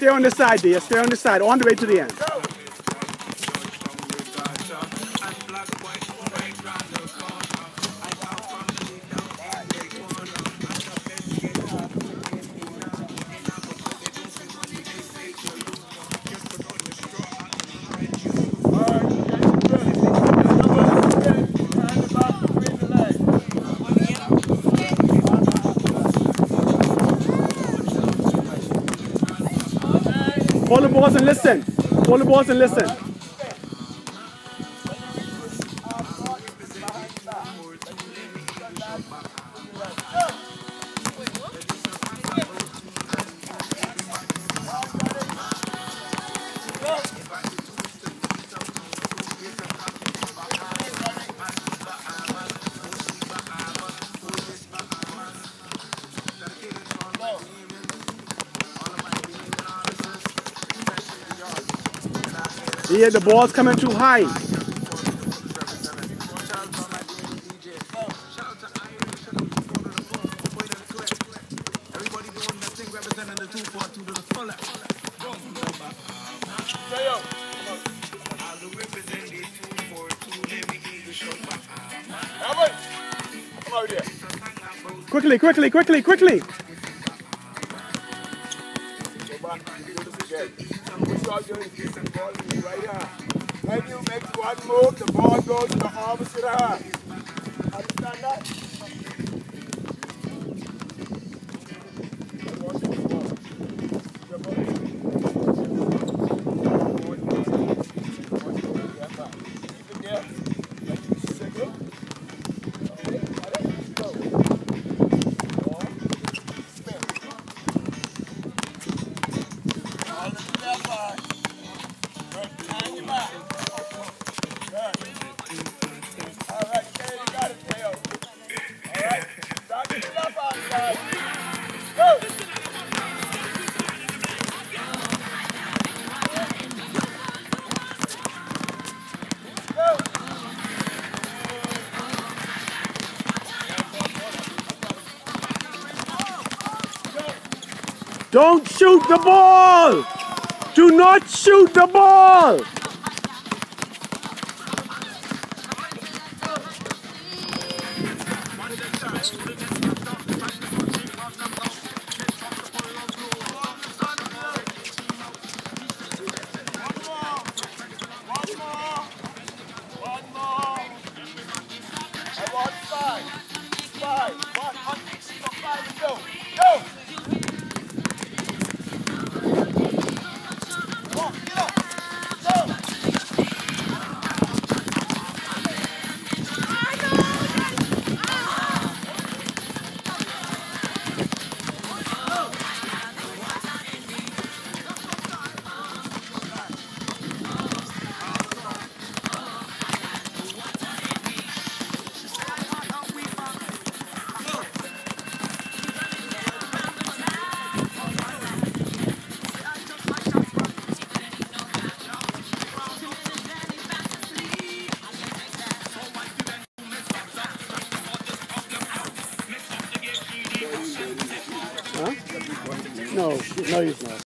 Stay on the side dear. Stay on the side, on the way to the end. Hold the balls and listen. Hold the balls and listen. Yeah, the ball's coming too high. Quickly, quickly, quickly, quickly. Start doing this and ball right here. When you make one move, the ball goes to the opposite hand. Understand that? Don't shoot the ball! Do not shoot the ball! No, no, he's not.